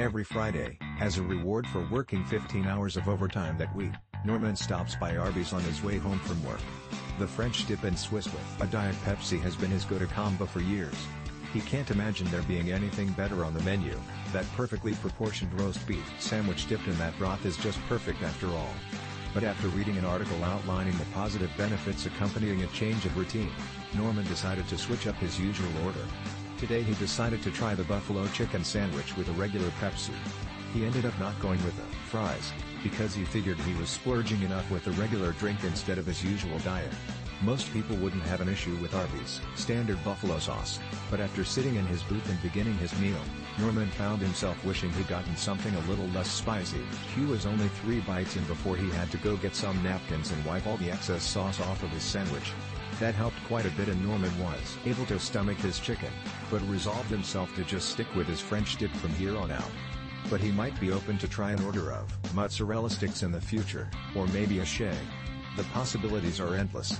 Every Friday, as a reward for working 15 hours of overtime that week, Norman stops by Arby's on his way home from work. The French dip and Swiss with a Diet Pepsi has been his go-to combo for years. He can't imagine there being anything better on the menu, that perfectly proportioned roast beef sandwich dipped in that broth is just perfect after all. But after reading an article outlining the positive benefits accompanying a change of routine, Norman decided to switch up his usual order. Today he decided to try the buffalo chicken sandwich with a regular Pepsi. He ended up not going with the fries, because he figured he was splurging enough with the regular drink instead of his usual diet. Most people wouldn't have an issue with Arby's standard buffalo sauce, but after sitting in his booth and beginning his meal, Norman found himself wishing he'd gotten something a little less spicy. Hugh was only three bites in before he had to go get some napkins and wipe all the excess sauce off of his sandwich. That helped quite a bit and Norman was able to stomach his chicken, but resolved himself to just stick with his French dip from here on out. But he might be open to try an order of mozzarella sticks in the future, or maybe a shay. The possibilities are endless.